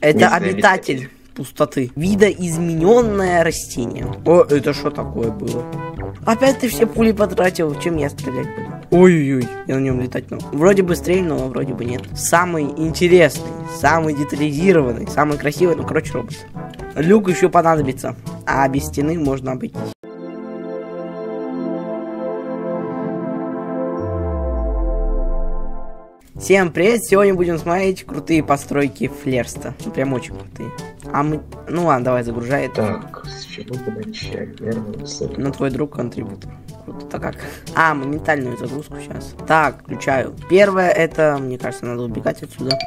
Это обитатель пустоты. Видоизмененное растение. О, это что такое было? Опять ты все пули потратил, чем я стрелять буду? Ой-ой-ой, я на нем летать ну. Вроде бы стрельнул, а вроде бы нет. Самый интересный, самый детализированный, самый красивый, ну короче робот. Люк еще понадобится, а без стены можно обойтись. Всем привет! Сегодня будем смотреть крутые постройки Флерста. Ну, прям очень крутые. А мы... Ну ладно, давай загружай это. Так, с чего бы начать? Ну, твой друг контрибутор. Круто. Так как? А, моментальную загрузку сейчас. Так, включаю. Первое, это, мне кажется, надо убегать отсюда.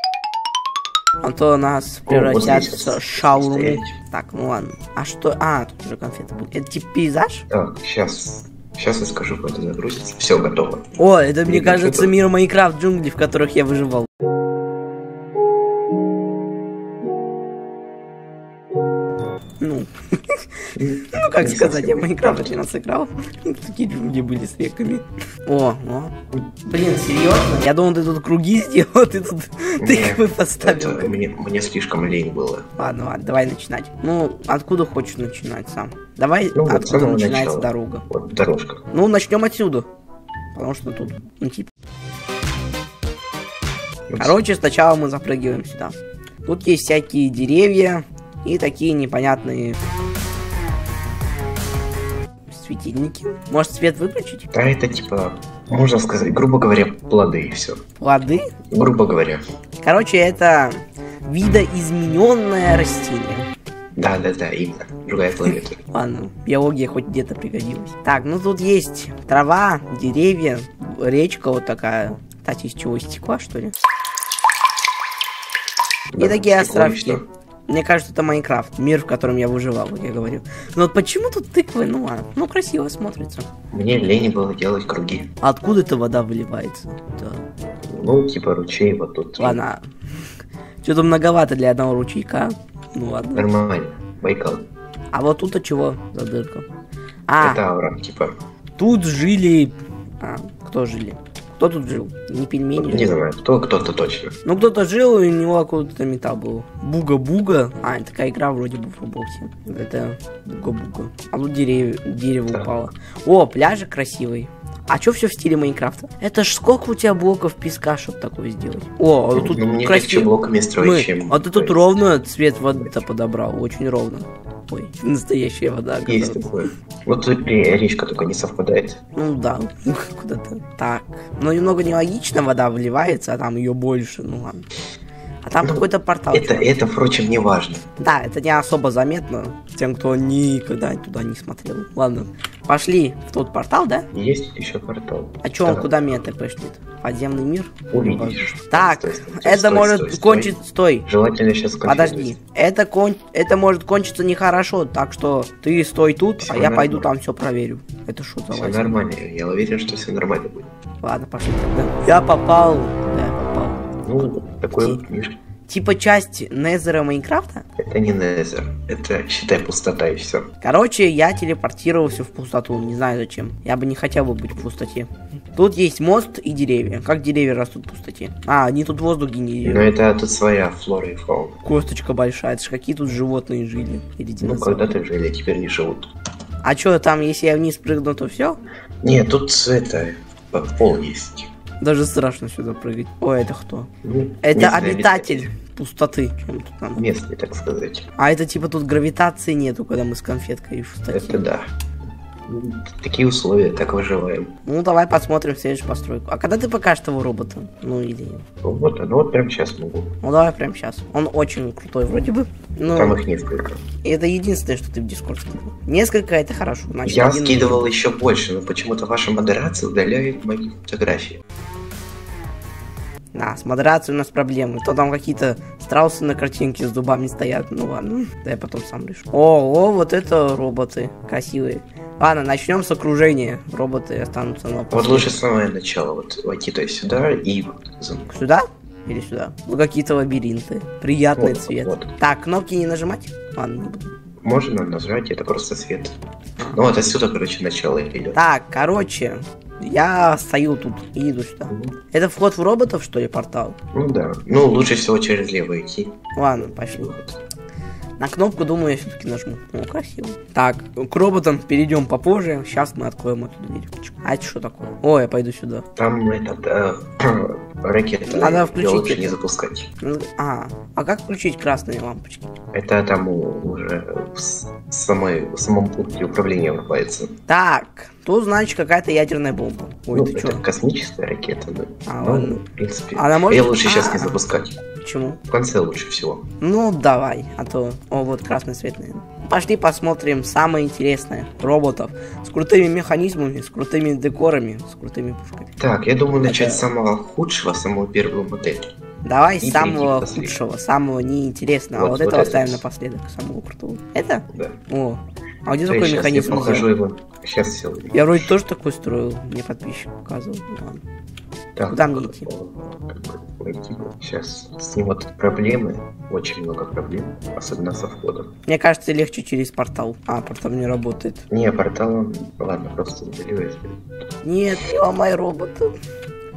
А то нас превратят в стоять. Так, ну ладно. А что? А, тут уже конфеты были. Это типа пейзаж? Так, сейчас. Сейчас я скажу, это загрузится. Все готово. О, это, мне кажется, мир Майнкрафт джунглей, в которых я выживал. Ну как сказать, я Майнкрафт один раз играл. Такие джунгли были с реками. О, о. Блин, серьезно? Я думал, ты тут круги сделал, ты тут тыквы поставил. мне, слишком лень было. Ладно, ладно, давай начинать. Ну, откуда хочешь начинать сам? Давай, Ну, откуда начинается дорога. Вот дорожка. Ну, начнем отсюда. Потому что тут, ну, типа, Короче, сначала мы запрыгиваем сюда. Тут есть всякие деревья и такие непонятные светильники. Может свет выключить? Да, это типа, можно сказать, грубо говоря, плоды и все. Плоды? Грубо говоря. Короче, это видоизмененное растение. Да, да, да, именно. Другая планета. Ладно, биология хоть где-то пригодилась. Так, ну тут есть трава, деревья, речка вот такая. Кстати, из чего? Из стекла, что ли? И Да, такие и островки. всё. Мне кажется, это Майнкрафт, мир, в котором я выживал, как я говорю. Но вот почему тут тыквы? Ну ладно, ну красиво смотрится. Мне лень было делать круги. А откуда эта вода выливается? Да. Ну, типа ручей вот тут. Ладно. Что-то многовато для одного ручейка. Ну ладно. Нормально. Байкал. А вот тут-то чего за дырка? А, Это аура, типа. тут жили... А, кто жили? Кто тут жил? Не пельмени? Не знаю, кто кто-то точно. Ну, кто-то жил, и у него откуда-то металл был. Буга-буга. А, это такая игра вроде бы в Роблоксе. Это буга-буга. А тут деревья, дерево Да. упало. О, пляжик красивый. А чё все в стиле Майнкрафта? Это ж сколько у тебя блоков песка, чтобы такое сделать? О, а тут ну, мне легче красиво. блоками строить, Мы- чем... А ты тут ровно цвет воды-то подобрал, очень ровно. Ой, настоящая вода. Есть которая- такое. Вот речка только не совпадает. Ну да, куда-то так. Но немного нелогично, вода вливается, а там ее больше, ну ладно. А там Ну, какой-то портал. Это, чувак. это, впрочем, не важно. Да, это не особо заметно тем, кто никогда туда не смотрел. Ладно, пошли в тот портал, да? Есть еще портал. А чё, он Да. куда меня так пошлет? Подземный мир? Увидишь. Так, Стой, стой, стой, это стой, может стой, стой. кончиться... Стой, Желательно сейчас подожди. Это, кон... это может кончиться нехорошо, так что ты стой тут, Всё а я пойду нормально. там все проверю. Это что за Все нормально. Я уверен, что все нормально будет. Ладно, пошли тогда. Я попал. Ну, такой Ти-. Типа часть Незера Майнкрафта? Это не Незер. Это, считай, пустота и все. Короче, я телепортировался в пустоту, не знаю зачем. Я бы не хотел бы быть в пустоте. Тут есть мост и деревья. Как деревья растут в пустоте? А, они тут воздух генерируют. это тут своя флора и фауна. Косточка большая, это ж какие тут животные жили? Или Ну, когда-то жили, а теперь не живут. А чё, там, если я вниз прыгну, то все? Нет, тут это, пол есть. Даже страшно сюда прыгать. Ой, это кто? Ну, Это обитатель пустоты. Чем тут надо? Местный, так сказать. А это типа тут гравитации нету, когда мы с конфеткой в пустоте. Это да. Такие условия, так выживаем. Ну, давай посмотрим следующую постройку. А когда ты покажешь того робота? Ну, или... Вот, ну вот прям сейчас могу. Ну, давай прямо сейчас. Он очень крутой вроде бы. Ну, Там их несколько. и это единственное, что ты в Дискорд скинул. Несколько это хорошо. Значит, Я скидывал еще больше, но почему-то ваша модерация удаляет мои фотографии. Да, с модерацией у нас проблемы. То там какие-то страусы на картинке с зубами стоят. Ну ладно, да я потом сам решу. О, о, вот это роботы красивые. Ладно, начнем с окружения. Роботы останутся на Вот лучше самое начало, вот войти то есть сюда и вот. Сюда? Или сюда? Ну, какие-то лабиринты. Приятный Вот, цвет. вот. Так, кнопки не нажимать? Ладно, не буду. Можно нажать, это просто свет. Ну вот отсюда, короче, начало идет. Так, короче, Я стою тут и иду сюда. Это вход в роботов, что ли, портал? Ну да. Ну, лучше всего через лево идти. Ладно, пошли. Вот. На кнопку, думаю, я все-таки нажму. О, красиво. Так, к роботам перейдем попозже. Сейчас мы откроем эту дверь. А это что такое? О, я пойду сюда. Там этот э, ракета. Надо её включить лучше не запускать. Ну, А, а как включить красные лампочки? Это там уже в самой, в самом пункте управления врубается. Так, тут, значит, какая-то ядерная бомба. Ой, ну, ты это чё? космическая ракета, да. А, ну, ладно. в принципе. Она может- Ее лучше сейчас не А. запускать. Почему? В конце лучше всего. Ну, давай, а то... О, вот красный свет, наверное. Пошли посмотрим самое интересное. Роботов. С крутыми механизмами, с крутыми декорами, с крутыми пушками. Так, я думаю начать Это- с самого худшего, самого первого модели. Давай с самого худшего, самого неинтересного. а Вот- вот, вот этого это. оставим напоследок, самого крутого. Это? Да. О, а где такой механизм? Я покажу его. Сейчас все. Я вроде тоже такой строил, мне подписчик показывал. Ладно. Так, Куда мне идти? Сейчас с ним вот проблемы, очень много проблем, особенно со входом. Мне кажется, легче через портал. А, портал не работает. Не, порталом, ладно, просто удалю если. Нет, не ломай робота.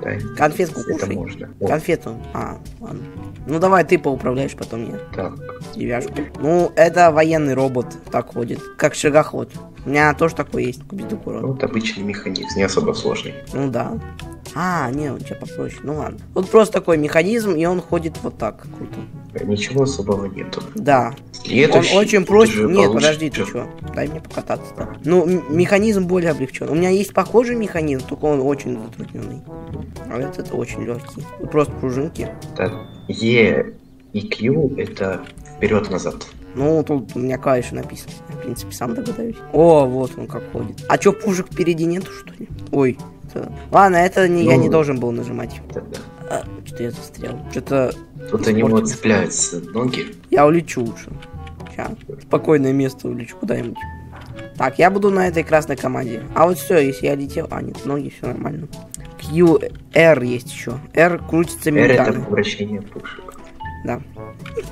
Да, Конфетку это кушай. можно. О, Конфету. А, ладно. Ну давай ты поуправляешь, потом я. так, Деревяшку. Ну, это военный робот так ходит. Как шагоход. У меня тоже такой есть, декора. ну, вот обычный механизм, не особо сложный. Ну да. А, не, у тебя попроще. Ну ладно. Вот просто такой механизм, и он ходит вот так. Круто. Ничего особого нету. Да. Следующий, он очень прост. Нет, подожди, ты что? Дай мне покататься. -то. Ну, механизм более облегчен. У меня есть похожий механизм, только он очень затрудненный. А этот очень легкий. Просто пружинки. Так, E и Q это вперед-назад. Ну, тут у меня клавиши написано. Я, в принципе, сам догадаюсь. О, вот он как ходит. А чё, пушек впереди нету, что ли? Ой. это- Ладно, это не, я Ну, не должен был нажимать. Тогда. А, что-то я застрял. Что-то Тут они вот цепляются ноги. я улечу лучше. Сейчас. Спокойное место улечу куда-нибудь. Так, я буду на этой красной команде. А вот все, если я летел... А, нет, ноги, все нормально. Q, R есть еще. R крутится R это вращение пушек. Да.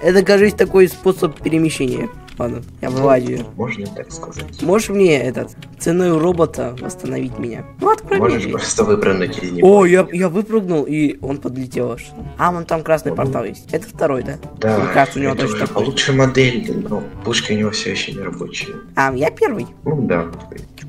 Это, кажется, такой способ перемещения. Ладно, я вылазю. Можно так сказать. Можешь мне этот ценой робота восстановить меня? Ну, открой Можешь дверь. просто выпрыгнуть из него. О, я, я выпрыгнул, и он подлетел аж. А, вон там красный Мгм. портал есть. Это второй, да? Да, Мне кажется, у него это уже получше модель, но пушки у него все еще не рабочие. А, я первый. Ну да.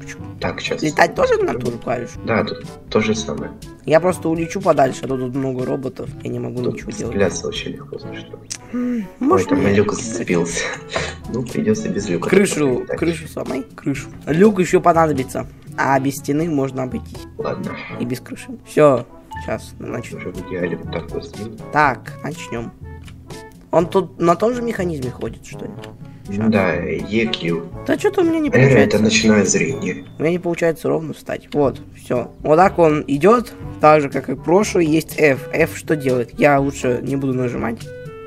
Чук-чук. Так, сейчас. Летать тоже на ту же клавишу? Да, тут то же самое. Я просто улечу подальше, а то тут много роботов, я не могу Тут ничего делать. стреляться очень легко, за что. М, Ой, Может, там люк зацепился. Ну, придется без люка. крышу, крышу сломай, крышу. Люк еще понадобится, а без стены можно обойтись. Ладно, И без крыши. Все, сейчас начну. уже в идеале вот так вот. Так, начнем. Он тут на том же механизме ходит, что ли? Щас. Да, EQ. Да что-то у меня не это получается. ночное зрение. У меня не получается ровно встать. Вот, все. Вот так он идет, так же, как и прошлый, есть F. F что делает? Я лучше не буду нажимать.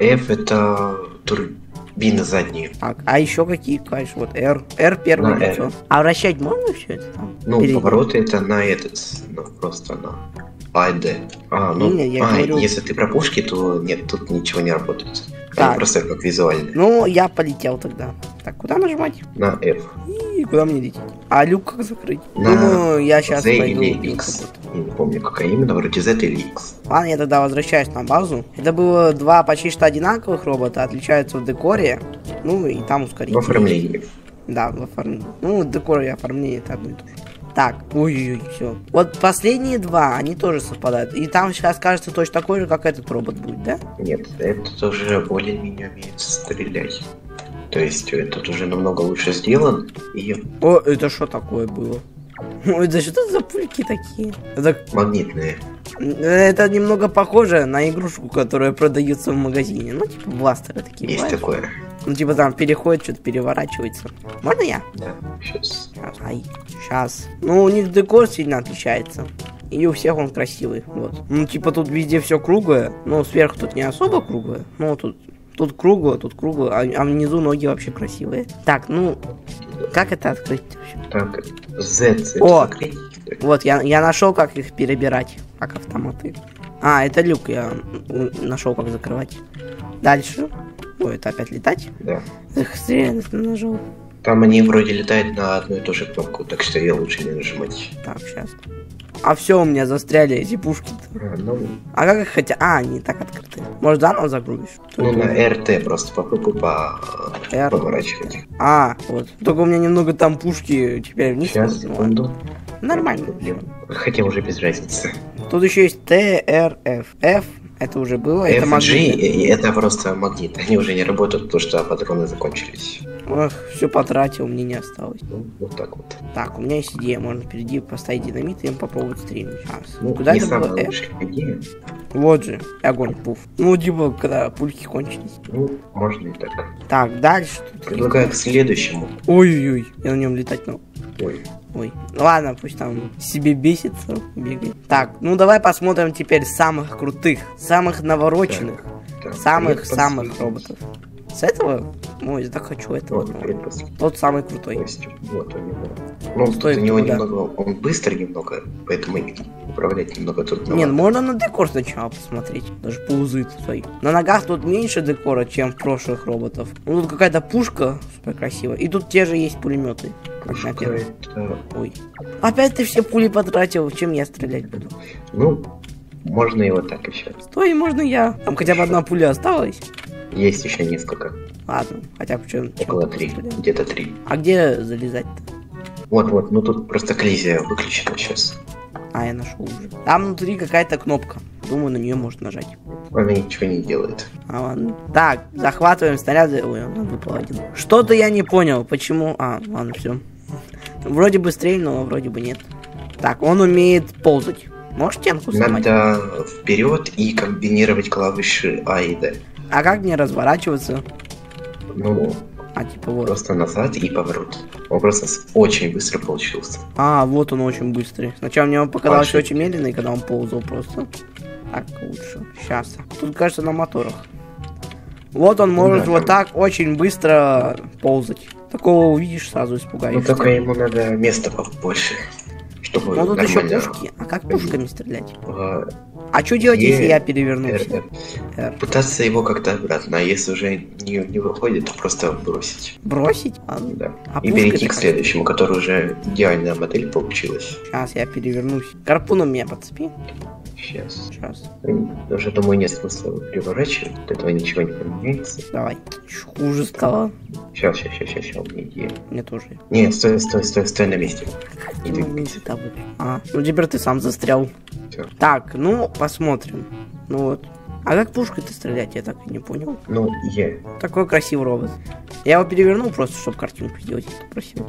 F это турбины задние. Так, а еще какие клавиши? Вот R. R первое На лицо. А вращать можно все это там? Ну, Передний? повороты это на этот, ну, просто на А, Д. А, ну, Не, я а, говорю- если ты про пушки, то нет, тут ничего не работает. Так. Просто как визуальные. Ну, я полетел тогда. Так, куда нажимать? На F. И куда мне лететь? А люк как закрыть? На Думаю, я сейчас Z пойду. или X. Я не помню, какая именно, вроде Z или X. Ладно, я тогда возвращаюсь на базу. Это было два почти что одинаковых робота, отличаются в декоре. Ну и там ускоритель. В оформлении. Да, в оформлении. Ну, декор и оформление это одно и то же. Так, ой-ой-ой, все. Вот последние два, они тоже совпадают. И там сейчас кажется точно такой же, как этот робот будет, да? Нет, этот уже более-менее умеет стрелять. То есть этот уже намного лучше сделан. И О, это что такое было? Ой, да что это за пульки такие? Это, магнитные. это немного похоже на игрушку, которая продается в магазине. Ну, типа бластеры такие. Есть бывают. такое. Ну, типа там переходит, что-то переворачивается. Можно я? Да, сейчас. Ай, сейчас. Ну, у них декор сильно отличается. И у всех он красивый, вот. Ну, типа тут везде все круглое, но сверху тут не особо круглое. Ну, тут, тут круглое, тут круглое, а, а внизу ноги вообще красивые. Так, ну, как это открыть вообще? Так, Z О! Вот, я, я нашел, как их перебирать, как автоматы. А, это люк, я нашел, как закрывать. Дальше. Ой, это опять летать. Да. Эх, зря я нажал. Там они вроде летают на одну и ту же кнопку, так что ее лучше не нажимать. Так, сейчас. А все, у меня застряли эти пушки. А, ну, А как их хотя... А, они так открыты. Может, заново загрузишь? ну, на РТ просто попробуй по... R. поворачивать. А, вот. Только у меня немного там пушки теперь вниз. Сейчас, секунду. Нормально. Хотя уже без разницы. Тут еще есть TRF. F это уже было, это FG магнит. и- это просто магнит. Они уже не работают, потому что патроны закончились. Ох, все потратил, мне не осталось. Ну, вот так вот. Так, у меня есть идея, можно впереди поставить динамит и им попробовать стримить. Сейчас. Ну, Куда это было? Идея. Вот же, огонь, пуф. Ну, типа, когда пульки кончились. Ну, можно и так. Так, дальше. Предлагаю к следующему. Ой-ой-ой, я на нем летать ну. Ой, Ой, ладно, пусть там себе бесится, бегает. Так, ну давай посмотрим теперь самых крутых, самых навороченных, самых-самых предпоследний. роботов. С этого? Ой, я так хочу этого. Вот, предпоследний. Тот самый крутой. Костюм. Вот у него. Ну, Стоит у него куда? немного, он быстрый немного, поэтому управлять немного трудно. Не, ну можно на декор сначала посмотреть. Даже ползает свои. На ногах тут меньше декора, чем в прошлых роботов. Ну тут какая-то пушка супер красивая. И тут те же есть пулеметы. Первом. это... Ой. Опять ты все пули потратил, чем я стрелять буду? Ну, можно его так еще. Стой, можно я. Там хотя бы одна пуля осталась. Есть еще несколько. Ладно, хотя бы что. Около три. Где-то три. А где залезать-то? Вот-вот, ну тут просто коллизия выключена сейчас. А, я нашел уже. Там внутри какая-то кнопка. Думаю, на нее можно нажать. Она ничего не делает. А, ладно. Так, захватываем снаряды. Ой, он выпал один. Что-то я не понял, почему... А, ладно, все. Вроде быстрее, но вроде бы нет. Так, он умеет ползать. Можешь стенку сломать? Надо вперед и комбинировать клавиши А и Д. А как мне разворачиваться? Ну, А, типа вот. просто назад и поворот. Он просто очень быстро получился. А, вот он очень быстрый. Сначала мне он показался Пошли. очень медленный, когда он ползал просто. Так, лучше. Сейчас. Тут, кажется, на моторах. Вот он может да, вот там- так очень быстро ползать. Такого увидишь, сразу Ну испугаешься. только ему надо места побольше, чтобы Ну тут еще пушки. А как пушками стрелять? А что делать, если я R. Пытаться его как-то обратно, а если уже не, не выходит, то просто бросить. Бросить? Ладно. Да. А и перейти к следующему, который уже идеальная модель получилась. Сейчас я перевернусь. Гарпуном меня подцепи. Сейчас. Сейчас. Уже, думаю, нет смысла переворачивать, от этого ничего не поменяется. Давай. Хуже стало. Сейчас, сейчас, сейчас, сейчас, сейчас, у меня идея. Мне тоже. Не, стой, стой, стой, стой на месте. Не двигайся. А, ну теперь ты сам застрял. Всё. Так, ну, посмотрим. Ну вот. А как пушкой-то стрелять, я так и не понял. Ну, Е. Такой красивый робот. Я его перевернул просто, чтобы картинку сделать, я попросил.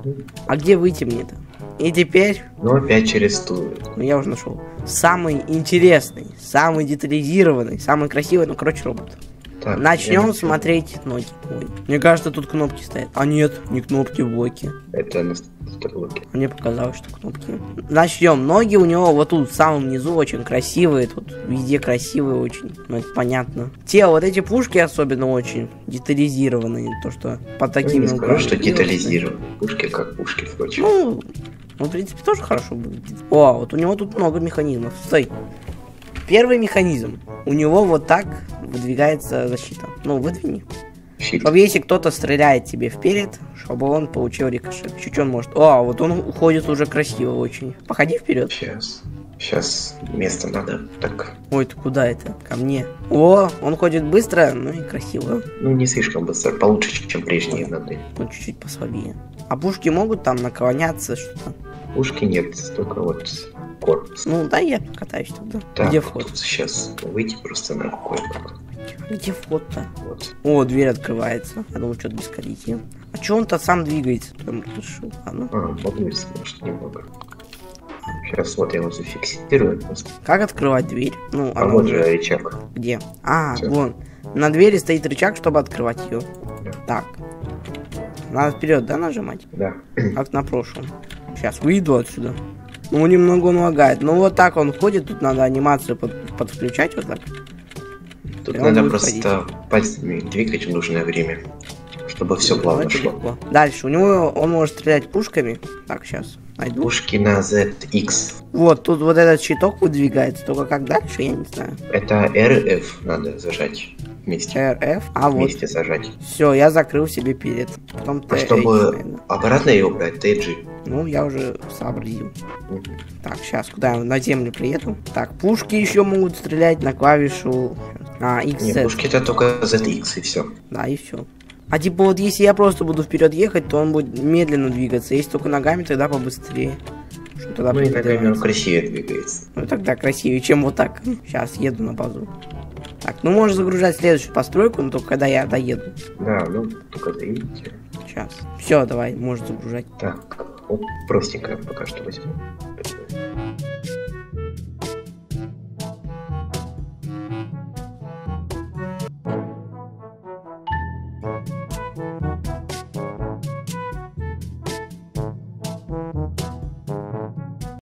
А где выйти мне-то? И теперь, Ну, опять через ту. ну я уже нашел. Самый интересный, самый детализированный, самый красивый, ну короче, робот. Так, Начнем смотреть ноги. Ой. Мне кажется, тут кнопки стоят. А нет, не кнопки, блоки. Это стрелке. Мне показалось, что кнопки. Начнем. Ноги у него вот тут в самом низу очень красивые. Тут везде красивые очень. Ну, это понятно. Те вот эти пушки особенно очень детализированные. То, что под Я такими не скажу, что делается. детализированные пушки, как пушки, впрочем. Ну, ну, в принципе, тоже хорошо выглядит. О, вот у него тут много механизмов. Стой. Первый механизм. У него вот так выдвигается защита. Ну, выдвини. Чтобы если кто-то стреляет тебе вперед, чтобы он получил рикошет. Чуть он может. О, вот он уходит уже красиво очень. Походи вперед. Сейчас. Сейчас место надо так. Ой, ты куда это? Ко мне. О, он ходит быстро, ну и красиво. Ну, не слишком быстро, получше, чем прежние надо. Ну, чуть-чуть послабее. А пушки могут там наклоняться, что-то. Пушки нет, только вот корпус. Ну, да, я покатаюсь тогда. Так, Где вход? сейчас выйти просто на кое-как. Где вход-то? Вот. О, дверь открывается. Я думаю, что-то без коллизии. А че он-то сам двигается? Прям решил. А ну, А, если, может, немного. Сейчас вот я его зафиксирую. просто. как открывать дверь? Ну, А она вот уже- же рычаг. Где? А, Всё. вон. На двери стоит рычаг, чтобы открывать ее. Да. Так. Надо вперед, да, нажимать? Да. Как на прошлом. Сейчас выйду отсюда. Ну, немного он лагает. Ну, вот так он ходит. Тут надо анимацию под- подключать вот так. Тут И надо просто пальцами двигать в нужное время, чтобы все Ну, плавно шло. легко. Дальше. У него он может стрелять пушками. Так, сейчас. Найду. Пушки на ZX. Вот, тут вот этот щиток выдвигается. Только как дальше, я не знаю. Это RF надо зажать вместе. РФ. А вот. Вместе зажать. Все, я закрыл себе перед. Потом А чтобы наверное. обратно его брать, TG. Ну, я уже сообразил. Так, сейчас, куда я на землю приеду? Так, пушки еще могут стрелять на клавишу а, Не, XZ. пушки это только ZX и все. Да, и все. А типа вот если я просто буду вперед ехать, то он будет медленно двигаться. Если только ногами, тогда побыстрее. Что тогда Ну и будет тогда он красивее двигается. Ну тогда красивее, чем вот так. Сейчас еду на базу. Так, ну можно загружать следующую постройку, но только когда я доеду. Да, ну только заедете. Сейчас. Все, давай, можно загружать. Так, вот простенькое пока что возьму.